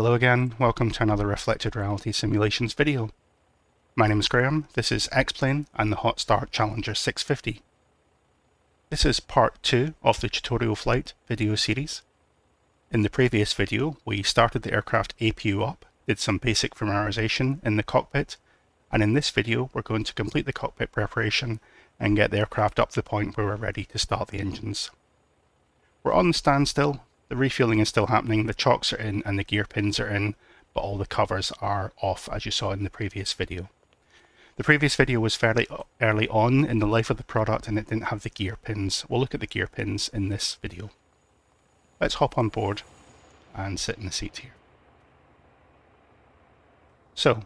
Hello again, welcome to another Reflected Reality Simulations video. My name is Graham, this is X-Plane and the Hot Start Challenger 650. This is part 2 of the tutorial flight video series. In the previous video we started the aircraft APU up, did some basic familiarization in the cockpit, and in this video we're going to complete the cockpit preparation and get the aircraft up to the point where we're ready to start the engines. We're on standstill, the refueling is still happening, the chocks are in and the gear pins are in, but all the covers are off as you saw in the previous video. The previous video was fairly early on in the life of the product and it didn't have the gear pins. We'll look at the gear pins in this video. Let's hop on board and sit in the seat here. So,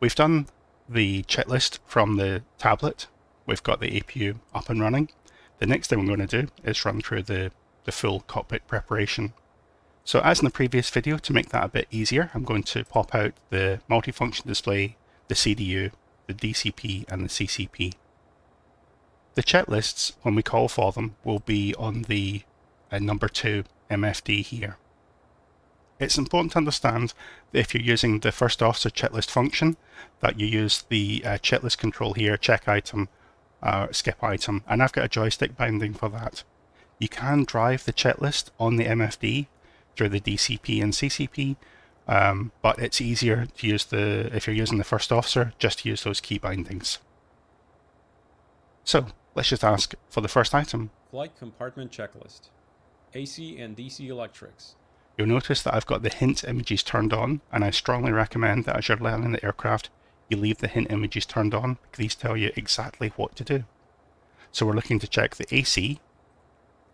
we've done the checklist from the tablet. We've got the APU up and running. The next thing we're going to do is run through the the full cockpit preparation. So as in the previous video, to make that a bit easier, I'm going to pop out the multifunction display, the CDU, the DCP and the CCP. The checklists, when we call for them, will be on the uh, number 2 MFD here. It's important to understand that if you're using the first officer checklist function, that you use the uh, checklist control here, check item, uh, skip item, and I've got a joystick binding for that. You can drive the checklist on the MFD through the DCP and CCP, um, but it's easier to use the, if you're using the first officer, just to use those key bindings. So let's just ask for the first item. Flight compartment checklist. AC and DC electrics. You'll notice that I've got the hint images turned on, and I strongly recommend that as you're learning the aircraft, you leave the hint images turned on, because these tell you exactly what to do. So we're looking to check the AC,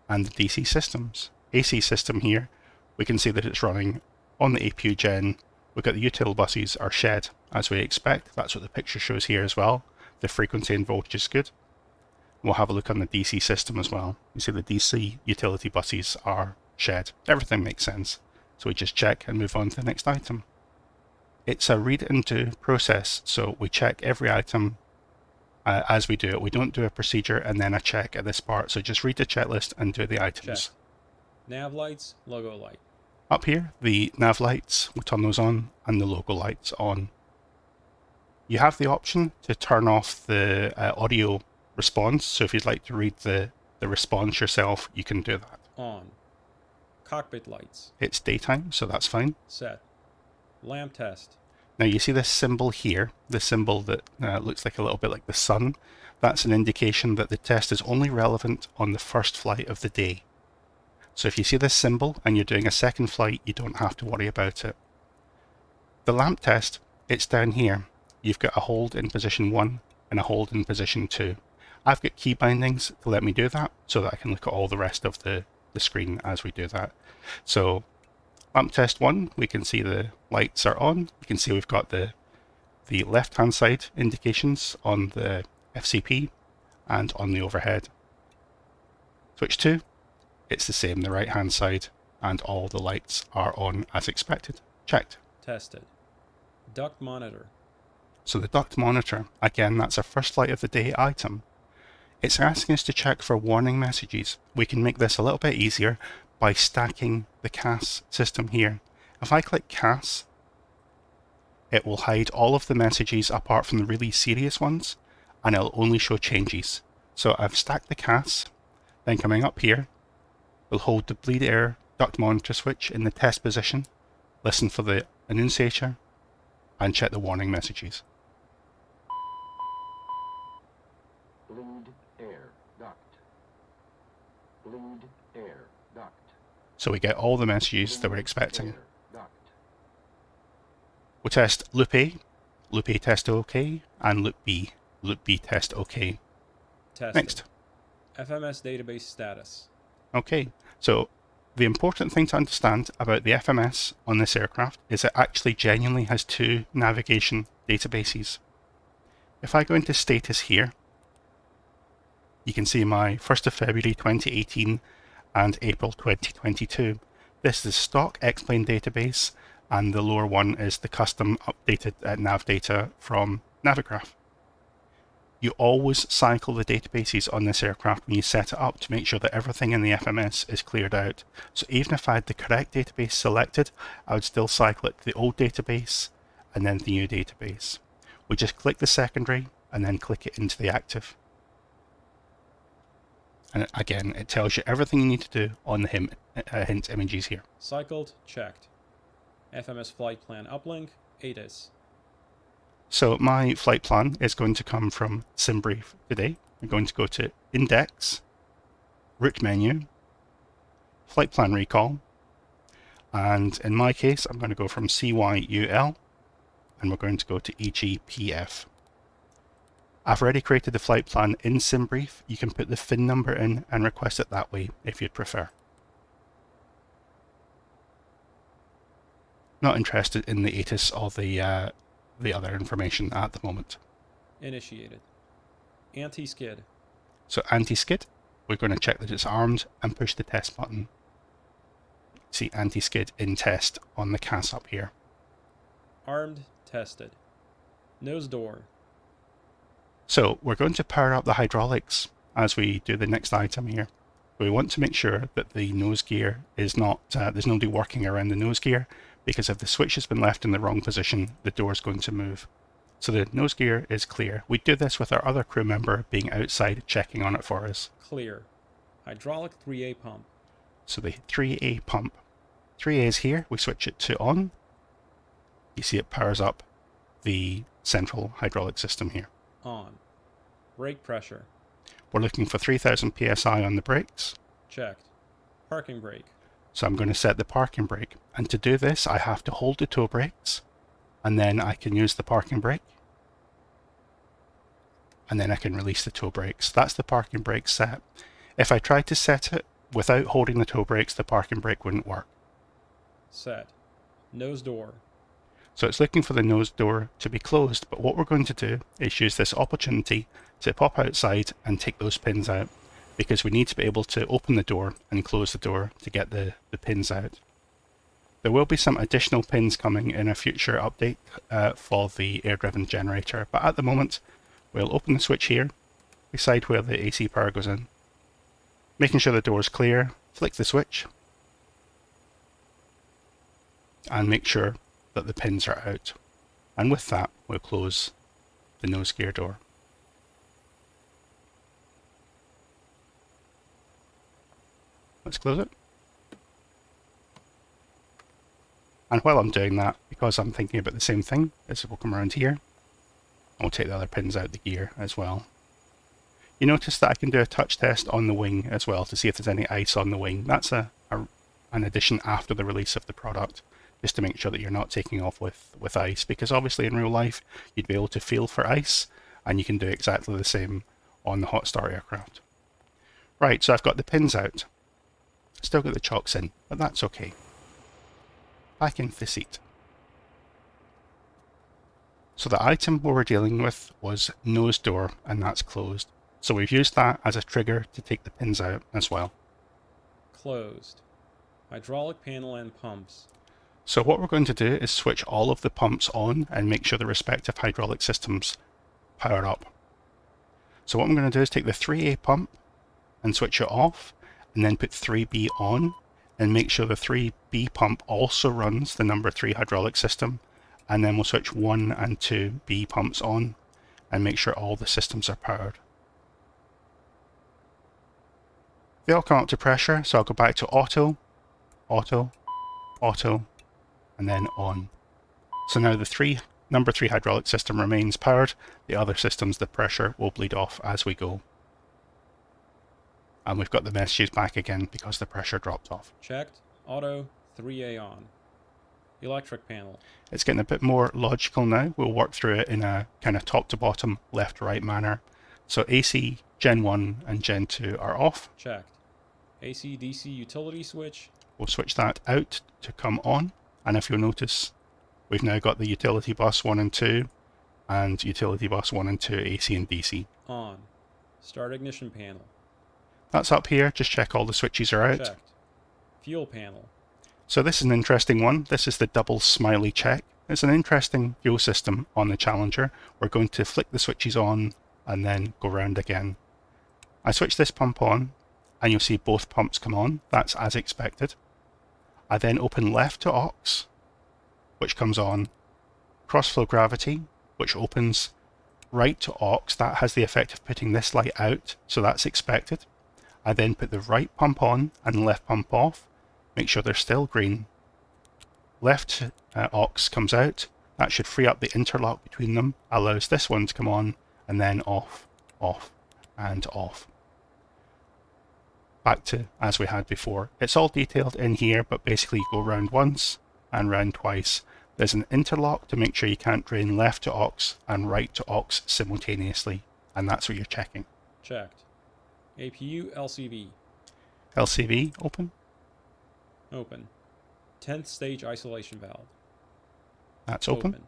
and the DC systems. AC system here, we can see that it's running on the APU gen. We've got the util buses are shed as we expect. That's what the picture shows here as well. The frequency and voltage is good. We'll have a look on the DC system as well. You see the DC utility buses are shed. Everything makes sense. So we just check and move on to the next item. It's a read into process, so we check every item uh, as we do it. We don't do a procedure and then a check at this part. So just read the checklist and do the items. Check. Nav lights, logo light. Up here, the nav lights, we turn those on and the logo lights on. You have the option to turn off the uh, audio response. So if you'd like to read the, the response yourself, you can do that. On. Cockpit lights. It's daytime, so that's fine. Set. Lamp test. Now you see this symbol here, the symbol that uh, looks like a little bit like the sun. That's an indication that the test is only relevant on the first flight of the day. So if you see this symbol and you're doing a second flight, you don't have to worry about it. The lamp test, it's down here. You've got a hold in position 1 and a hold in position 2. I've got key bindings to let me do that so that I can look at all the rest of the, the screen as we do that. So Lamp test one, we can see the lights are on. We can see we've got the the left-hand side indications on the FCP and on the overhead. Switch 2, it's the same, the right-hand side, and all the lights are on as expected. Checked. Tested. Duct monitor. So the duct monitor, again, that's a first light of the day item. It's asking us to check for warning messages. We can make this a little bit easier by stacking the CAS system here. If I click CAS, it will hide all of the messages apart from the really serious ones, and it'll only show changes. So I've stacked the CAS, then coming up here, we'll hold the bleed air duct monitor switch in the test position, listen for the annunciator, and check the warning messages. Bleed air duct. Bleed air duct. So we get all the messages that we're expecting. We'll test loop A, loop A test OK, and loop B, loop B test OK. Tested. Next. FMS database status. Okay, so the important thing to understand about the FMS on this aircraft is it actually genuinely has two navigation databases. If I go into status here, you can see my 1st of February 2018 and April 2022. This is stock X-Plane database and the lower one is the custom updated uh, nav data from Navigraph. You always cycle the databases on this aircraft when you set it up to make sure that everything in the FMS is cleared out. So even if I had the correct database selected, I would still cycle it to the old database and then the new database. We just click the secondary and then click it into the active. And again, it tells you everything you need to do on the hint, uh, hint images here. Cycled, checked. FMS flight plan uplink, ATIS. So my flight plan is going to come from SimBrief today. I'm going to go to Index, Route Menu, Flight Plan Recall, and in my case, I'm going to go from CYUL, and we're going to go to EGPF. I've already created the flight plan in SimBrief. You can put the FIN number in and request it that way if you'd prefer. Not interested in the ATIS or the uh, the other information at the moment. Initiated. Anti-skid. So anti-skid, we're going to check that it's armed and push the test button. See anti-skid in test on the CAS up here. Armed, tested. Nose door. So we're going to power up the hydraulics as we do the next item here. We want to make sure that the nose gear is not, uh, there's nobody working around the nose gear because if the switch has been left in the wrong position, the door is going to move. So the nose gear is clear. We do this with our other crew member being outside checking on it for us. Clear. Hydraulic 3A pump. So the 3A pump. 3A is here, we switch it to on. You see it powers up the central hydraulic system here. On. Brake pressure. We're looking for 3000 psi on the brakes. Checked. Parking brake. So I'm going to set the parking brake. And to do this, I have to hold the toe brakes, and then I can use the parking brake. And then I can release the toe brakes. That's the parking brake set. If I tried to set it without holding the toe brakes, the parking brake wouldn't work. Set. Nose door. So it's looking for the nose door to be closed, but what we're going to do is use this opportunity to pop outside and take those pins out because we need to be able to open the door and close the door to get the, the pins out. There will be some additional pins coming in a future update uh, for the air-driven generator, but at the moment we'll open the switch here, beside where the AC power goes in, making sure the door is clear, flick the switch, and make sure that the pins are out. And with that, we'll close the nose gear door. Let's close it. And while I'm doing that, because I'm thinking about the same thing, as we'll come around here, I'll take the other pins out the gear as well. You notice that I can do a touch test on the wing as well to see if there's any ice on the wing. That's a, a an addition after the release of the product just to make sure that you're not taking off with, with ice because obviously in real life you'd be able to feel for ice and you can do exactly the same on the hot start aircraft. Right, so I've got the pins out. Still got the chocks in, but that's okay. Back into the seat. So the item we were dealing with was nose door and that's closed. So we've used that as a trigger to take the pins out as well. Closed. Hydraulic panel and pumps. So what we're going to do is switch all of the pumps on and make sure the respective hydraulic systems power up. So what I'm going to do is take the 3A pump and switch it off and then put 3B on and make sure the 3B pump also runs the number 3 hydraulic system and then we'll switch 1 and 2 B pumps on and make sure all the systems are powered. They all come up to pressure so I'll go back to auto, auto, auto, and then on. So now the three number three hydraulic system remains powered. The other systems, the pressure will bleed off as we go. And we've got the messages back again because the pressure dropped off. Checked. Auto 3A on. Electric panel. It's getting a bit more logical now. We'll work through it in a kind of top to bottom, left to right manner. So AC Gen 1 and Gen 2 are off. Checked. AC DC utility switch. We'll switch that out to come on. And if you'll notice, we've now got the utility bus 1 and 2 and utility bus 1 and 2 AC and DC. On. Start ignition panel. That's up here, just check all the switches are out. Checked. Fuel panel. So this is an interesting one. This is the double smiley check. It's an interesting fuel system on the Challenger. We're going to flick the switches on and then go round again. I switch this pump on and you'll see both pumps come on. That's as expected. I then open left to aux, which comes on. Crossflow gravity, which opens right to aux. That has the effect of putting this light out, so that's expected. I then put the right pump on and left pump off. Make sure they're still green. Left uh, aux comes out. That should free up the interlock between them, allows this one to come on, and then off, off, and off back to as we had before. It's all detailed in here, but basically you go round once and round twice. There's an interlock to make sure you can't drain left to aux and right to aux simultaneously, and that's what you're checking. Checked. APU LCV. LCV open. Open. 10th stage isolation valve. That's open. open.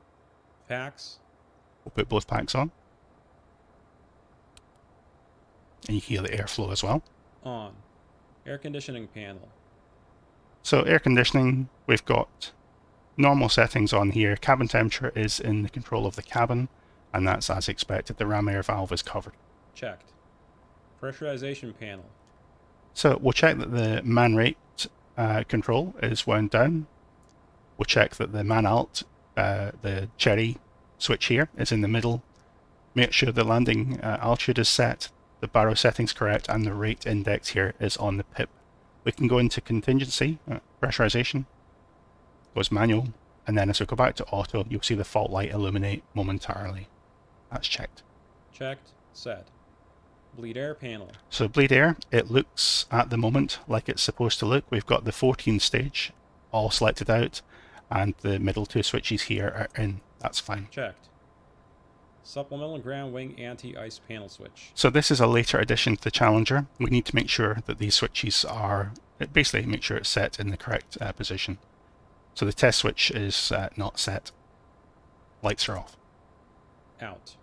Packs. We'll put both packs on. And you hear the airflow as well. On. Air conditioning panel. So air conditioning, we've got normal settings on here. Cabin temperature is in the control of the cabin, and that's as expected. The ram air valve is covered. Checked. Pressurization panel. So we'll check that the man rate uh, control is wound down. We'll check that the man alt, uh, the cherry switch here, is in the middle. Make sure the landing uh, altitude is set the baro settings correct and the rate index here is on the pip. We can go into contingency, uh, pressurization, goes manual, and then as we go back to auto, you'll see the fault light illuminate momentarily. That's checked. Checked, set. Bleed air panel. So bleed air, it looks at the moment like it's supposed to look. We've got the 14 stage all selected out, and the middle two switches here are in. That's fine. Checked. Supplemental ground wing anti-ice panel switch. So this is a later addition to the Challenger. We need to make sure that these switches are, basically make sure it's set in the correct uh, position. So the test switch is uh, not set. Lights are off. Out.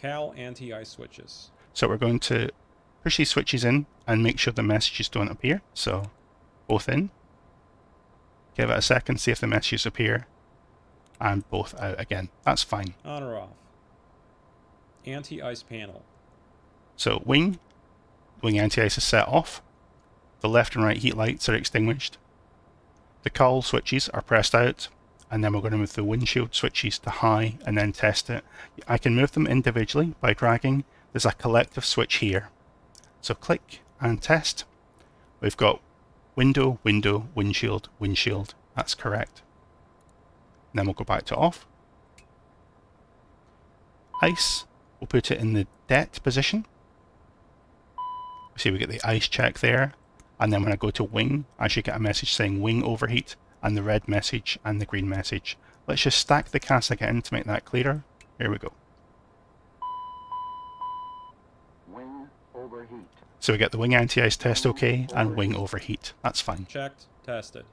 Cowl anti-ice switches. So we're going to push these switches in and make sure the messages don't appear. So both in. Give it a second, see if the messages appear. And both out again. That's fine. On or off anti-ice panel. So wing, wing anti-ice is set off. The left and right heat lights are extinguished. The cowl switches are pressed out and then we're going to move the windshield switches to high and then test it. I can move them individually by dragging. There's a collective switch here. So click and test. We've got window, window, windshield, windshield. That's correct. And then we'll go back to off. Ice, We'll put it in the debt position. See, we get the ice check there. And then when I go to wing, I should get a message saying wing overheat and the red message and the green message. Let's just stack the CAS again to make that clearer. Here we go. Wing overheat. So we get the wing anti-ice test okay and wing overheat. That's fine. Checked, tested.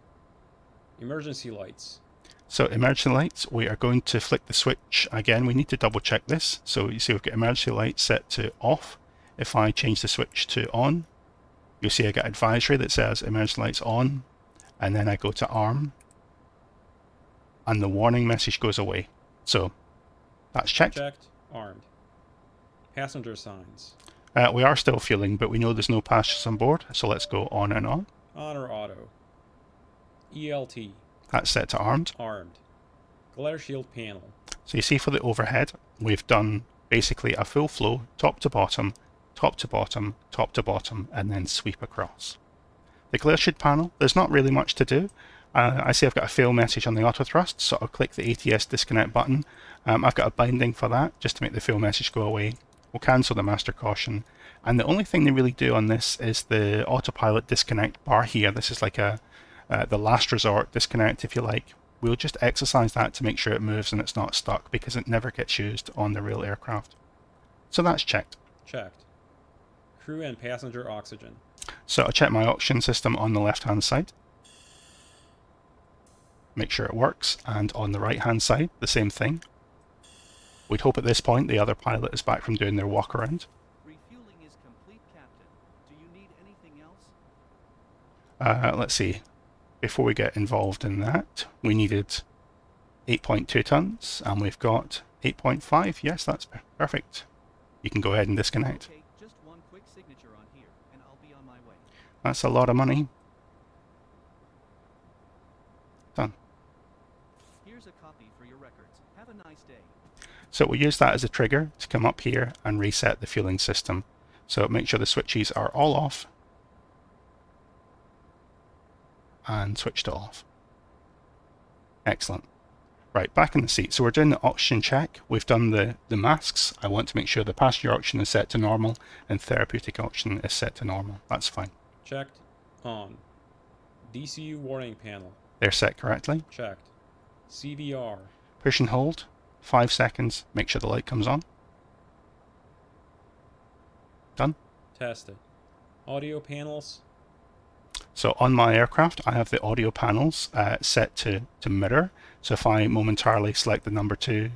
Emergency lights. So emergency lights, we are going to flick the switch again. We need to double check this. So you see we've got emergency lights set to off. If I change the switch to on, you'll see I get advisory that says emergency lights on. And then I go to arm. And the warning message goes away. So that's checked. Checked, armed. Passenger signs. Uh, we are still fueling, but we know there's no passengers on board. So let's go on and on. On or auto. ELT. That's set to armed. Armed. Glare shield panel. So you see for the overhead, we've done basically a full flow, top to bottom, top to bottom, top to bottom, and then sweep across. The glare shield panel, there's not really much to do. Uh, I see I've got a fail message on the auto thrust, so I'll click the ATS disconnect button. Um, I've got a binding for that, just to make the fail message go away. We'll cancel the master caution. And the only thing they really do on this is the autopilot disconnect bar here. This is like a, uh, the last resort disconnect if you like. We'll just exercise that to make sure it moves and it's not stuck because it never gets used on the real aircraft. So that's checked. Checked. Crew and passenger oxygen. So I'll check my oxygen system on the left hand side. Make sure it works and on the right hand side the same thing. We'd hope at this point the other pilot is back from doing their walk around. Refueling is complete, Captain. Do you need anything else? Uh, let's see. Before we get involved in that, we needed 8.2 tons, and we've got 8.5. Yes, that's perfect. you can go ahead and disconnect. Okay, just one quick signature on here, and I'll be on my way. That's a lot of money. Done. Here's a copy for your records. Have a nice day. So we'll use that as a trigger to come up here and reset the fueling system. So make sure the switches are all off and switched to off. Excellent. Right, back in the seat. So we're doing the oxygen check. We've done the, the masks. I want to make sure the passenger oxygen is set to normal and therapeutic oxygen is set to normal. That's fine. Checked. On. DCU warning panel. They're set correctly. Checked. CVR. Push and hold. Five seconds. Make sure the light comes on. Done. Tested. Audio panels. So on my aircraft, I have the audio panels uh, set to, to mirror. So if I momentarily select the number two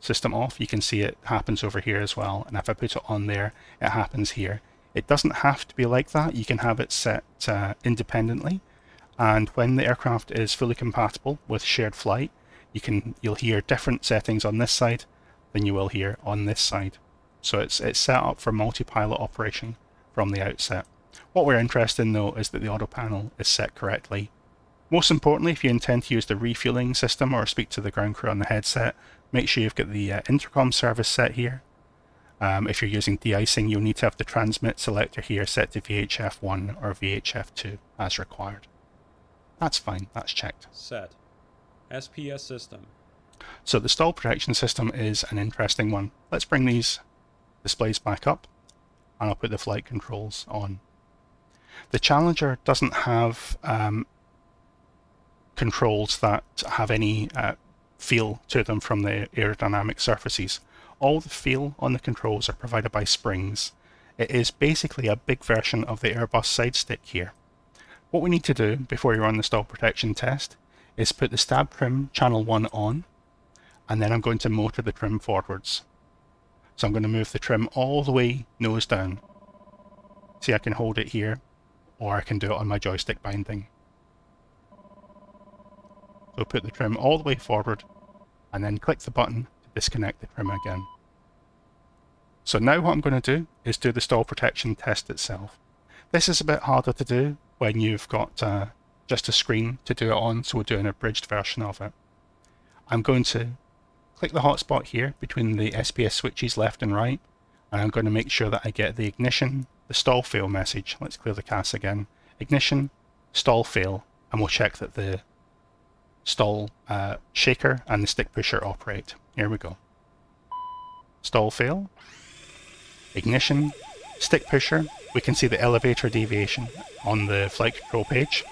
system off, you can see it happens over here as well. And if I put it on there, it happens here. It doesn't have to be like that. You can have it set uh, independently. And when the aircraft is fully compatible with shared flight, you can you'll hear different settings on this side than you will hear on this side. So it's it's set up for multi-pilot operation from the outset. What we're interested in though is that the auto panel is set correctly. Most importantly, if you intend to use the refueling system or speak to the ground crew on the headset, make sure you've got the uh, intercom service set here. Um, if you're using de-icing, you'll need to have the transmit selector here set to VHF1 or VHF2 as required. That's fine, that's checked. Set. SPS system. So the stall protection system is an interesting one. Let's bring these displays back up and I'll put the flight controls on. The Challenger doesn't have um, controls that have any uh, feel to them from the aerodynamic surfaces. All the feel on the controls are provided by springs. It is basically a big version of the Airbus side stick here. What we need to do before you run the stall protection test is put the stab trim channel 1 on and then I'm going to motor the trim forwards. So I'm going to move the trim all the way nose down. See I can hold it here or I can do it on my joystick binding. So put the trim all the way forward and then click the button to disconnect the trim again. So now what I'm going to do is do the stall protection test itself. This is a bit harder to do when you've got uh, just a screen to do it on, so we're doing a bridged version of it. I'm going to click the hotspot here between the SPS switches left and right, and I'm going to make sure that I get the ignition, the stall fail message. Let's clear the CAS again. Ignition, stall fail, and we'll check that the stall uh, shaker and the stick pusher operate. Here we go. Stall fail, ignition, stick pusher. We can see the elevator deviation on the flight control page.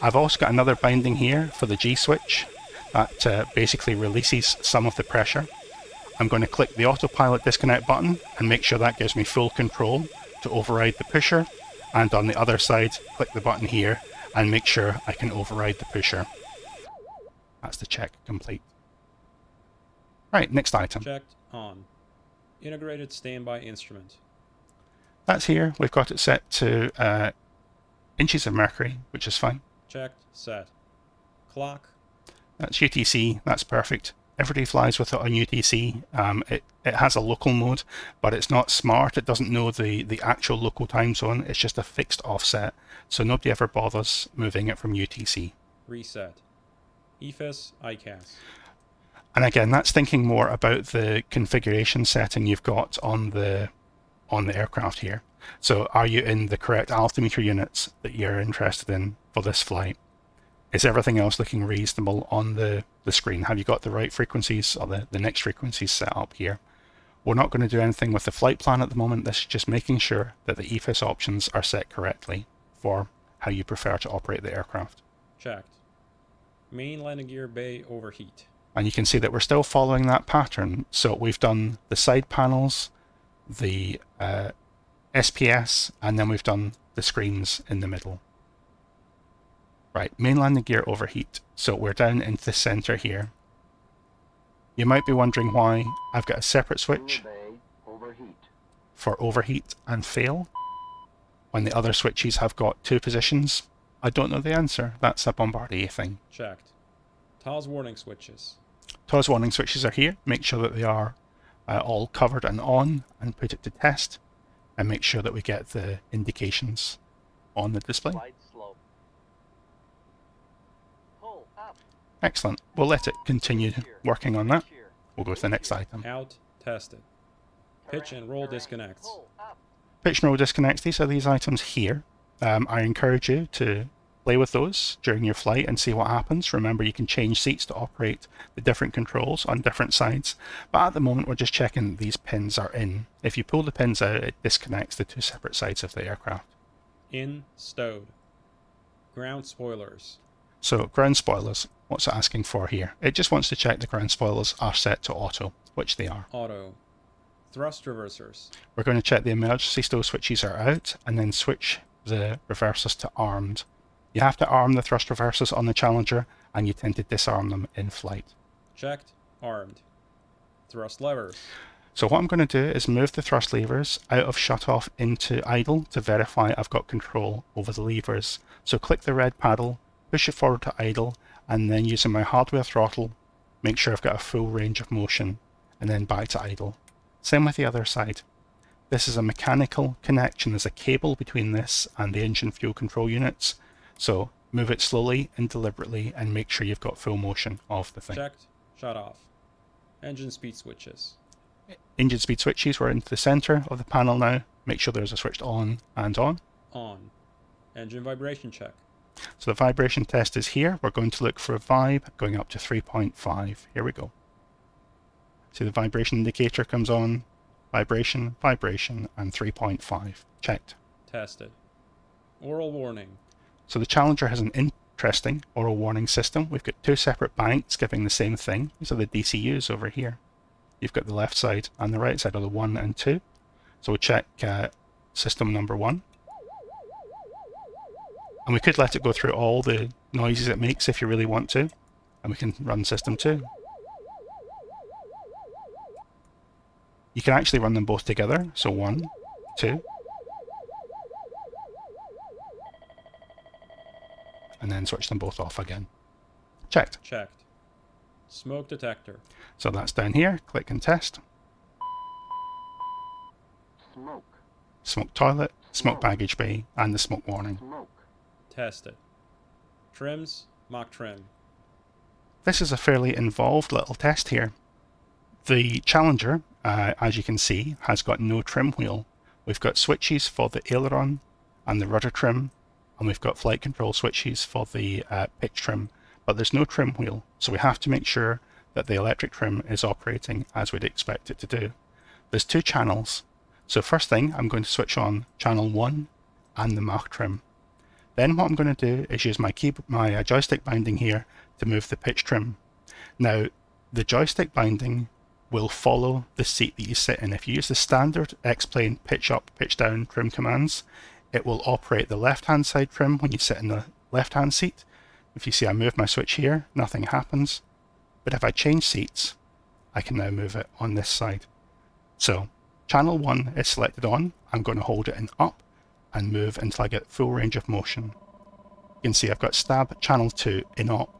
I've also got another binding here for the G switch that uh, basically releases some of the pressure. I'm going to click the autopilot disconnect button and make sure that gives me full control to override the pusher and on the other side click the button here and make sure I can override the pusher. That's the check complete. Right, next item. Checked. On. Integrated standby instrument. That's here. We've got it set to uh, inches of mercury, which is fine. Checked. Set. Clock. That's UTC. That's perfect. Everybody flies with it on UTC. Um, it, it has a local mode, but it's not smart. It doesn't know the, the actual local time zone. It's just a fixed offset. So nobody ever bothers moving it from UTC. Reset. EFIS. EICAS. And again, that's thinking more about the configuration setting you've got on the on the aircraft here. So are you in the correct altimeter units that you're interested in for this flight? Is everything else looking reasonable on the, the screen? Have you got the right frequencies or the, the next frequencies set up here? We're not going to do anything with the flight plan at the moment. This is just making sure that the EFIS options are set correctly for how you prefer to operate the aircraft. Checked. Main landing gear bay overheat. And you can see that we're still following that pattern. So we've done the side panels, the uh, SPS, and then we've done the screens in the middle. Right, main landing gear overheat. So we're down into the center here. You might be wondering why I've got a separate switch Fuel bay overheat. for overheat and fail when the other switches have got two positions. I don't know the answer. That's a Bombardier thing. Checked. TAWS warning switches. TAWS warning switches are here. Make sure that they are uh, all covered and on and put it to test and make sure that we get the indications on the display. Glide slope. Pull up. Excellent. We'll let it continue working on that. We'll go to the next item. Out. Tested. Pitch and roll disconnects. Pitch and roll disconnects, these are these items here. Um, I encourage you to play with those during your flight and see what happens. Remember, you can change seats to operate the different controls on different sides. But at the moment, we're just checking these pins are in. If you pull the pins out, it disconnects the two separate sides of the aircraft. In. Stowed. Ground spoilers. So ground spoilers, what's it asking for here? It just wants to check the ground spoilers are set to auto, which they are. Auto. Thrust reversers. We're going to check the emergency stow switches are out and then switch the reversers to armed. You have to arm the thrust reversers on the Challenger and you tend to disarm them in flight. Checked. Armed. Thrust levers. So what I'm going to do is move the thrust levers out of shut-off into idle to verify I've got control over the levers. So click the red paddle, push it forward to idle, and then using my hardware throttle, make sure I've got a full range of motion, and then back to idle. Same with the other side. This is a mechanical connection. There's a cable between this and the engine fuel control units. So move it slowly and deliberately and make sure you've got full motion of the thing. Checked. Shut off. Engine speed switches. Engine speed switches We're into the center of the panel now. Make sure there's a switch on and on. On. Engine vibration check. So the vibration test is here. We're going to look for a vibe going up to 3.5. Here we go. See the vibration indicator comes on. Vibration, vibration, and 3.5. Checked. Tested. Aural warning. So the Challenger has an interesting aural warning system. We've got two separate banks giving the same thing. These are the DCUs over here. You've got the left side and the right side are the 1 and 2. So we'll check uh, system number 1. And we could let it go through all the noises it makes if you really want to. And we can run system 2. You can actually run them both together. So 1, 2. And then switch them both off again. Checked. Checked. Smoke detector. So that's down here. Click and test. Smoke. Smoke toilet, smoke baggage bay, and the smoke warning. Smoke. Tested. Trims. Mach trim. This is a fairly involved little test here. The Challenger, uh, as you can see, has got no trim wheel. We've got switches for the aileron and the rudder trim, and we've got flight control switches for the uh, pitch trim, but there's no trim wheel, so we have to make sure that the electric trim is operating as we'd expect it to do. There's two channels, so first thing I'm going to switch on channel 1 and the Mach trim. Then what I'm going to do is use my key, my uh, joystick binding here to move the pitch trim. Now, the joystick binding will follow the seat that you sit in. If you use the standard X-plane pitch up, pitch down trim commands, it will operate the left-hand side trim when you sit in the left-hand seat. If you see I move my switch here, nothing happens. But if I change seats, I can now move it on this side. So, channel 1 is selected on. I'm going to hold it in up and move until I get full range of motion. You can see I've got stab channel 2 in up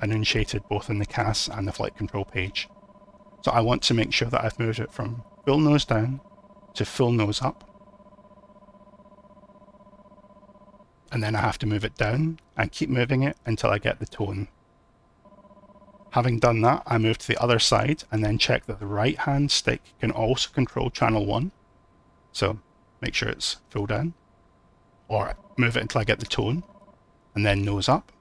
and unshaded both in the CAS and the flight control page. So I want to make sure that I've moved it from full nose down to full nose up. And then I have to move it down and keep moving it until I get the tone. Having done that, I move to the other side and then check that the right hand stick can also control channel 1. So make sure it's full down. Or move it until I get the tone and then nose up.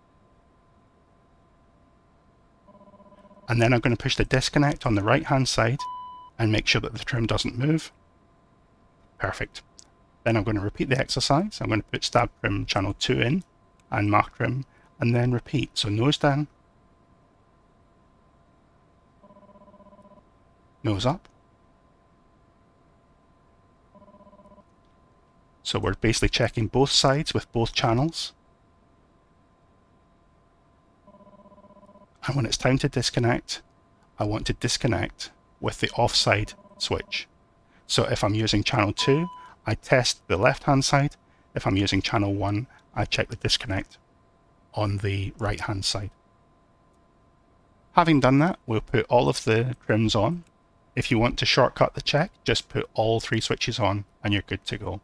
And then I'm going to push the disconnect on the right hand side and make sure that the trim doesn't move. Perfect. Then I'm going to repeat the exercise. I'm going to put stab trim channel 2 in and Mach trim and then repeat. So nose down, nose up. So we're basically checking both sides with both channels. And when it's time to disconnect, I want to disconnect with the offside switch. So if I'm using channel 2, I test the left hand side. If I'm using channel 1, I check the disconnect on the right hand side. Having done that, we'll put all of the trims on If you want to shortcut the check, just put all three switches on and you're good to go.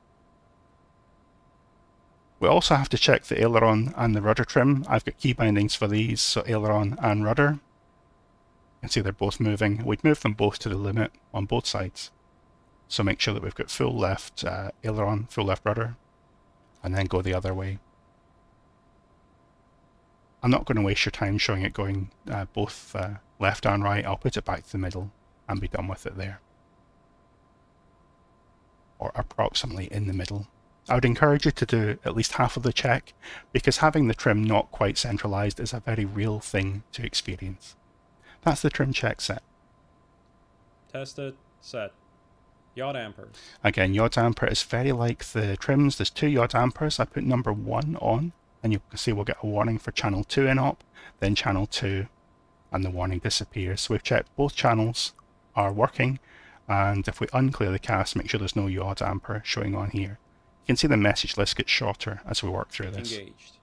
We also have to check the aileron and the rudder trim. I've got key bindings for these, so aileron and rudder. You can see they're both moving. We'd move them both to the limit on both sides. So make sure that we've got full left uh, aileron, full left rudder, and then go the other way. I'm not going to waste your time showing it going uh, both uh, left and right. I'll put it back to the middle and be done with it there. Or approximately in the middle. I would encourage you to do at least half of the check because having the trim not quite centralized is a very real thing to experience. That's the trim check set. Tested. Set. Yaw dampers. Again, yaw damper is very like the trims. There's two yaw dampers. I put number one on, and you can see we'll get a warning for channel 2 in op, then channel 2, and the warning disappears. So we've checked both channels are working, and if we unclear the cast, make sure there's no yaw damper showing on here. You can see the message list gets shorter as we work through this. Engaged.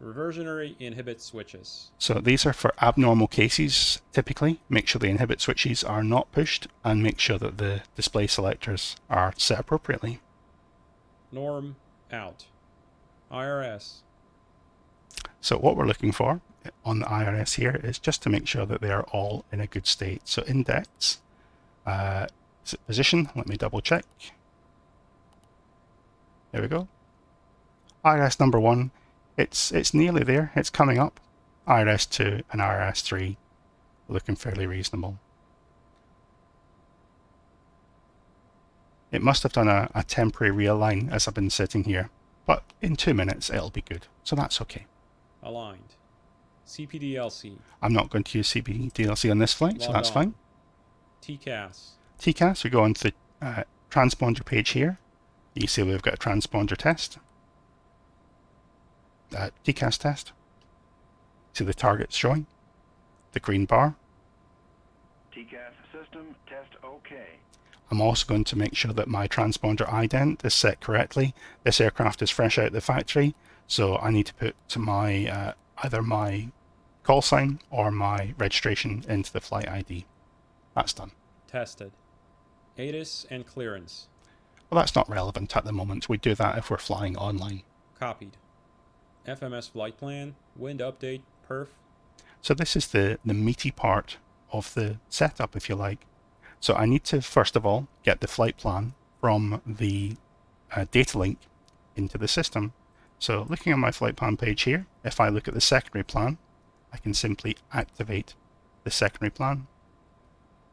Reversionary inhibit switches. So these are for abnormal cases, typically. Make sure the inhibit switches are not pushed, and make sure that the display selectors are set appropriately. Norm out. IRS. So what we're looking for on the IRS here is just to make sure that they are all in a good state. So index, uh, position, let me double check. There we go. IRS number one, it's it's nearly there, it's coming up. IRS 2 and IRS 3 looking fairly reasonable. It must have done a, a temporary realign as I've been sitting here, but in two minutes it'll be good, so that's okay. Aligned. CPDLC. I'm not going to use CPDLC on this flight, so that's on. fine. TCAS. TCAS, we go on to the uh, transponder page here. You see we've got a transponder test. Uh, TCAS test. See the targets showing. The green bar. TCAS system test okay. I'm also going to make sure that my transponder ident is set correctly. This aircraft is fresh out of the factory, so I need to put to my uh, either my call sign or my registration into the flight ID. That's done. Tested. ATIS and clearance. Well, that's not relevant at the moment. We do that if we're flying online. Copied. FMS flight plan. Wind update. Perf. So this is the, the meaty part of the setup, if you like. So I need to, first of all, get the flight plan from the uh, data link into the system. So looking at my flight plan page here, if I look at the secondary plan, I can simply activate the secondary plan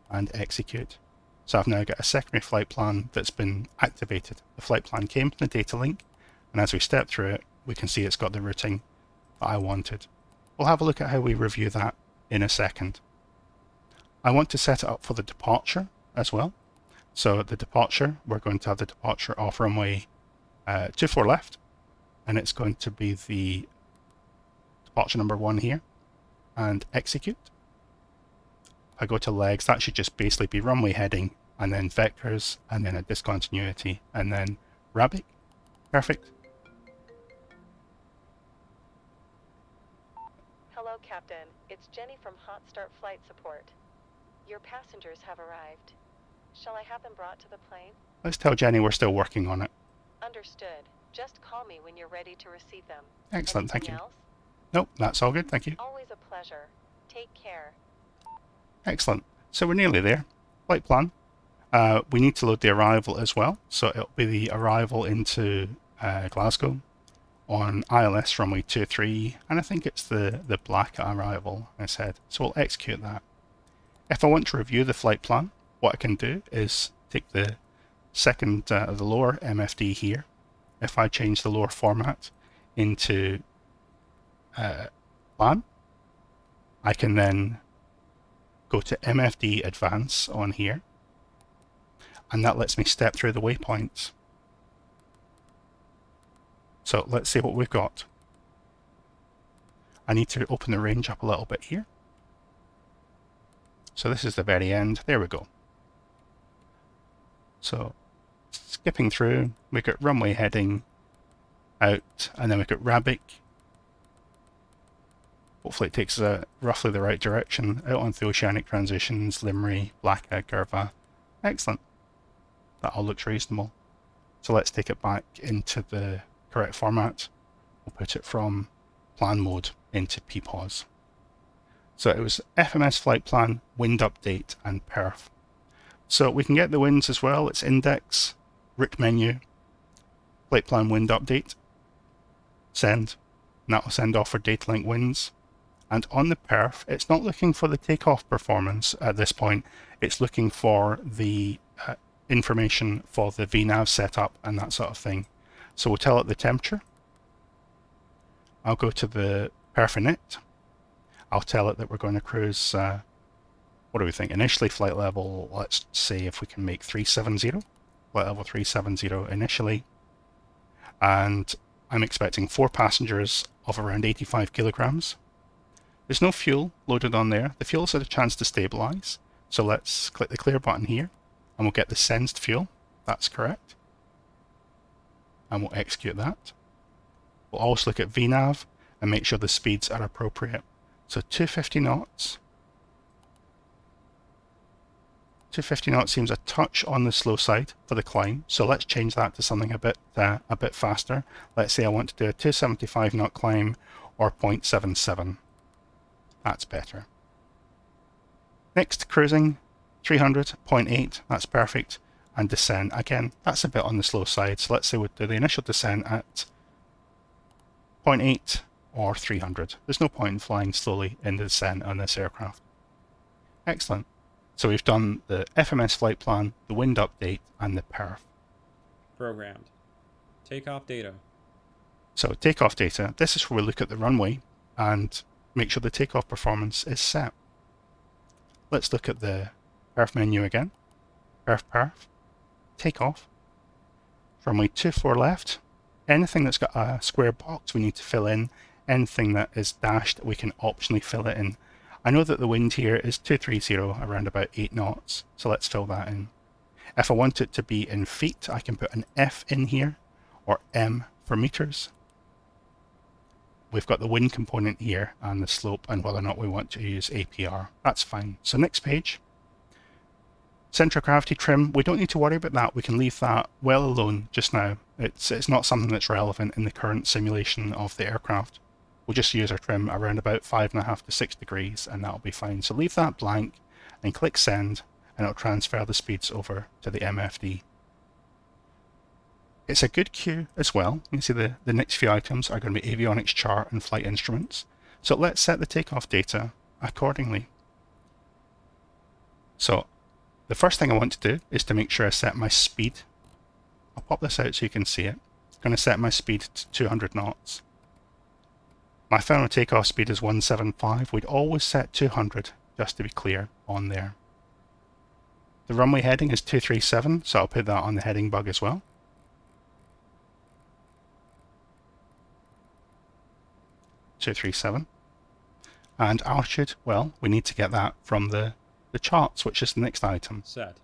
and execute. So I've now got a secondary flight plan that's been activated. The flight plan came from the data link, and as we step through it, we can see it's got the routing that I wanted. We'll have a look at how we review that in a second. I want to set it up for the departure as well. So the departure, we're going to have the departure off runway uh, 24 left, and it's going to be the departure number one here, and execute. I go to legs, that should just basically be runway heading, and then vectors, and then a discontinuity, and then RABIK. Perfect. Hello, Captain. It's Jenny from Hot Start Flight Support. Your passengers have arrived. Shall I have them brought to the plane? Let's tell Jenny we're still working on it. Understood. Just call me when you're ready to receive them. Excellent, thank you. Else? Nope, that's all good, thank you. Always a pleasure. Take care. Excellent. So we're nearly there. Flight plan. Uh, we need to load the arrival as well. So it'll be the arrival into uh, Glasgow on ILS runway 23, and I think it's the, the black arrival, I said. So we'll execute that. If I want to review the flight plan, what I can do is take the second, uh, the lower MFD here. If I change the lower format into uh, plan, I can then go to MFD Advance on here, and that lets me step through the waypoints. So let's see what we've got. I need to open the range up a little bit here. So this is the very end. There we go. So skipping through, we've got runway heading out, and then we've got RABIK. Hopefully it takes us uh, roughly the right direction, out onto the oceanic transitions, Limray, Blackhead, Gerva. Excellent. That all looks reasonable. So let's take it back into the correct format. We'll put it from plan mode into PPOS. So it was FMS flight plan, wind update, and perf. So we can get the winds as well. It's index, RIC menu, flight plan wind update, send, and that will send off for data link winds. And on the perf, it's not looking for the takeoff performance at this point. It's looking for the uh, information for the VNAV setup and that sort of thing. So we'll tell it the temperature. I'll go to the perf init. I'll tell it that we're going to cruise, uh, what do we think? Initially flight level, let's say if we can make 370, flight level 370 initially. And I'm expecting four passengers of around 85 kilograms. There's no fuel loaded on there. The fuel's had a chance to stabilize. So let's click the clear button here and we'll get the sensed fuel. That's correct. And we'll execute that. We'll also look at VNAV and make sure the speeds are appropriate. So 250 knots. 250 knots seems a touch on the slow side for the climb, so let's change that to something a bit uh, a bit faster. Let's say I want to do a 275 knot climb or 0.77. That's better. Next, cruising, 300.8, that's perfect. And descent, again, that's a bit on the slow side. So let's say we do the initial descent at 0.8 or 300. There's no point in flying slowly in the descent on this aircraft. Excellent. So we've done the FMS flight plan, the wind update, and the perf. Programmed. Takeoff data. So takeoff data, this is where we look at the runway and make sure the takeoff performance is set. Let's look at the perf menu again. Perf perf. Takeoff. Runway 24 left. Anything that's got a square box we need to fill in. Anything that is dashed we can optionally fill it in. I know that the wind here is 230 around about 8 knots, so let's fill that in. If I want it to be in feet, I can put an F in here, or M for meters we've got the wind component here and the slope and whether or not we want to use APR. That's fine. So next page. Central gravity trim, we don't need to worry about that. We can leave that well alone just now. It's, it's not something that's relevant in the current simulation of the aircraft. We'll just use our trim around about 5.5 to 6 degrees and that'll be fine. So leave that blank and click send and it'll transfer the speeds over to the MFD. It's a good cue as well. You can see the, the next few items are going to be avionics chart and flight instruments. So let's set the takeoff data accordingly. So the first thing I want to do is to make sure I set my speed. I'll pop this out so you can see it. I'm going to set my speed to 200 knots. My final takeoff speed is 175. We'd always set 200 just to be clear on there. The runway heading is 237, so I'll put that on the heading bug as well. 237. And altitude, well, we need to get that from the, the charts, which is the next item. Set.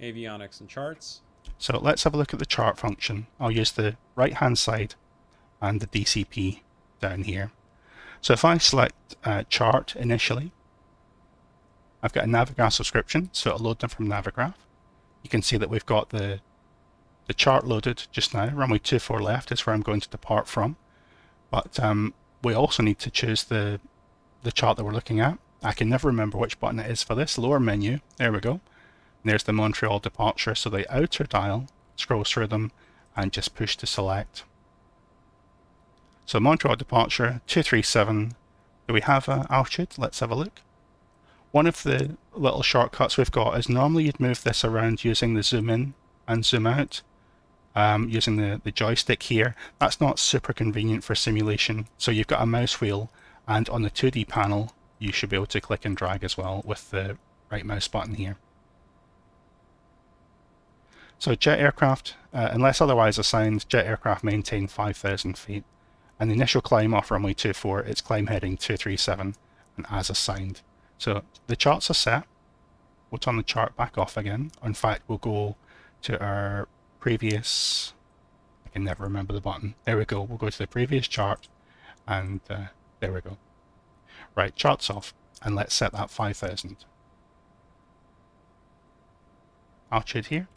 Avionics and charts. So let's have a look at the chart function. I'll use the right hand side and the DCP down here. So if I select uh, chart initially, I've got a Navigraph subscription, so it'll load them from Navigraph. You can see that we've got the the chart loaded just now. Runway 24 left is where I'm going to depart from. But um, we also need to choose the, the chart that we're looking at. I can never remember which button it is for this. Lower menu, there we go. There's the Montreal departure, so the outer dial scrolls through them and just push to select. So Montreal departure, 237. Do we have uh, altitude? Let's have a look. One of the little shortcuts we've got is normally you'd move this around using the zoom in and zoom out um, using the, the joystick here. That's not super convenient for simulation. So you've got a mouse wheel and on the 2D panel you should be able to click and drag as well with the right mouse button here. So jet aircraft, uh, unless otherwise assigned, jet aircraft maintain 5,000 feet. And the initial climb off runway 24, it's climb heading 237 and as assigned. So the charts are set. We'll turn the chart back off again. In fact, we'll go to our previous, I can never remember the button. There we go. We'll go to the previous chart and uh, there we go. Right, charts off, and let's set that 5000. Altitude here.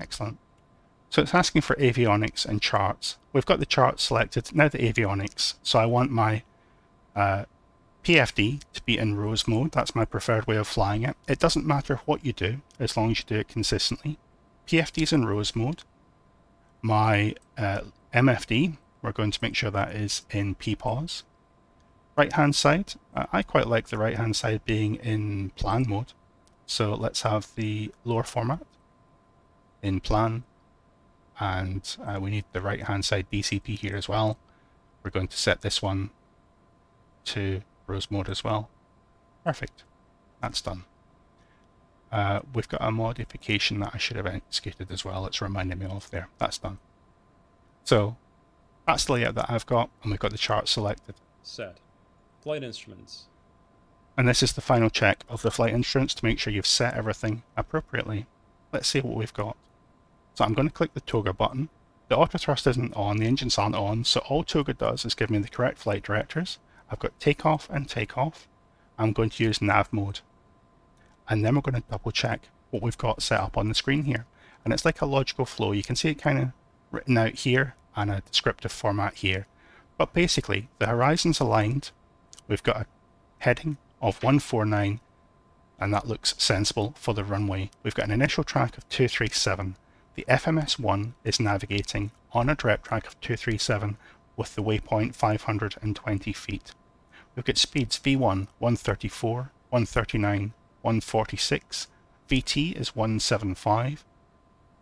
Excellent. So it's asking for avionics and charts. We've got the charts selected, now the avionics. So I want my uh, PFD to be in ROSE mode. That's my preferred way of flying it. It doesn't matter what you do, as long as you do it consistently. PFD is in ROSE mode. My uh, MFD, we're going to make sure that is in PPOS. Right hand side, I quite like the right hand side being in plan mode. So let's have the lower format in plan and uh, we need the right hand side DCP here as well. We're going to set this one to ROSE mode as well. Perfect. That's done. Uh, we've got a modification that I should have executed as well. It's reminding me of there. That's done. So that's the layout that I've got, and we've got the chart selected. Set. Flight instruments. And this is the final check of the flight instruments to make sure you've set everything appropriately. Let's see what we've got. So I'm going to click the Toga button. The auto thrust isn't on, the engines aren't on, so all Toga does is give me the correct flight directors. I've got takeoff and takeoff. I'm going to use nav mode. And then we're going to double check what we've got set up on the screen here. And it's like a logical flow. You can see it kind of written out here and a descriptive format here. But basically, the horizon's aligned. We've got a heading of 149 and that looks sensible for the runway. We've got an initial track of 237. The FMS-1 is navigating on a direct track of 237 with the waypoint 520 feet. We've got speeds V1 134, 139, 146, VT is 175,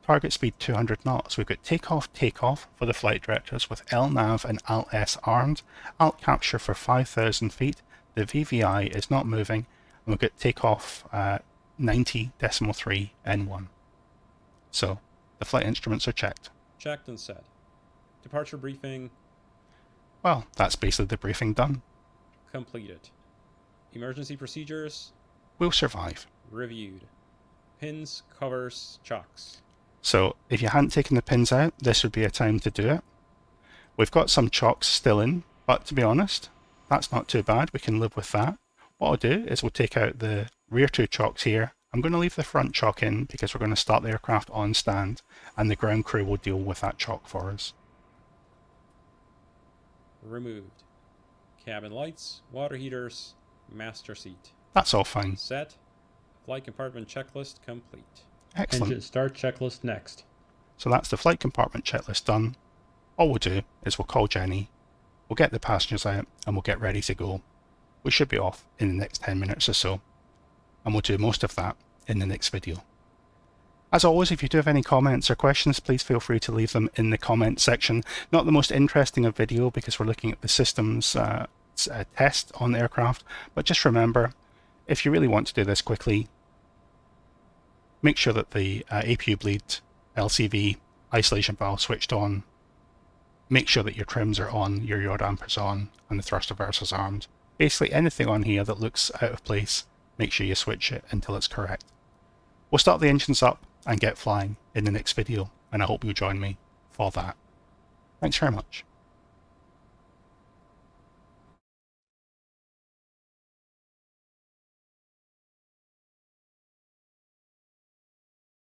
target speed 200 knots. We've got takeoff, takeoff for the flight directors with LNAV and ALT-S armed, ALT capture for 5,000 feet, the VVI is not moving, and we've got takeoff uh, 90 decimal 3 N1. So the flight instruments are checked. Checked and set. Departure briefing Well, that's basically the briefing done. completed. Emergency procedures We'll survive. reviewed. Pins, covers, chocks. So if you hadn't taken the pins out, this would be a time to do it. We've got some chocks still in, but to be honest, that's not too bad. We can live with that. What I'll do is we'll take out the rear two chocks here. I'm going to leave the front chock in because we're going to start the aircraft on stand and the ground crew will deal with that chock for us. Removed. Cabin lights, water heaters, master seat. That's all fine. Set. Flight compartment checklist complete. Excellent. Engine start checklist next. So that's the flight compartment checklist done. All we'll do is we'll call Jenny, we'll get the passengers out, and we'll get ready to go. We should be off in the next 10 minutes or so, and we'll do most of that in the next video. As always, if you do have any comments or questions, please feel free to leave them in the comment section. Not the most interesting of video because we're looking at the systems uh, uh, test on the aircraft, but just remember, if you really want to do this quickly, make sure that the uh, APU bleed LCV isolation valve switched on. Make sure that your trims are on, your yaw dampers on, and the thrust reversers armed. Basically anything on here that looks out of place, make sure you switch it until it's correct. We'll start the engines up and get flying in the next video, and I hope you'll join me for that. Thanks very much.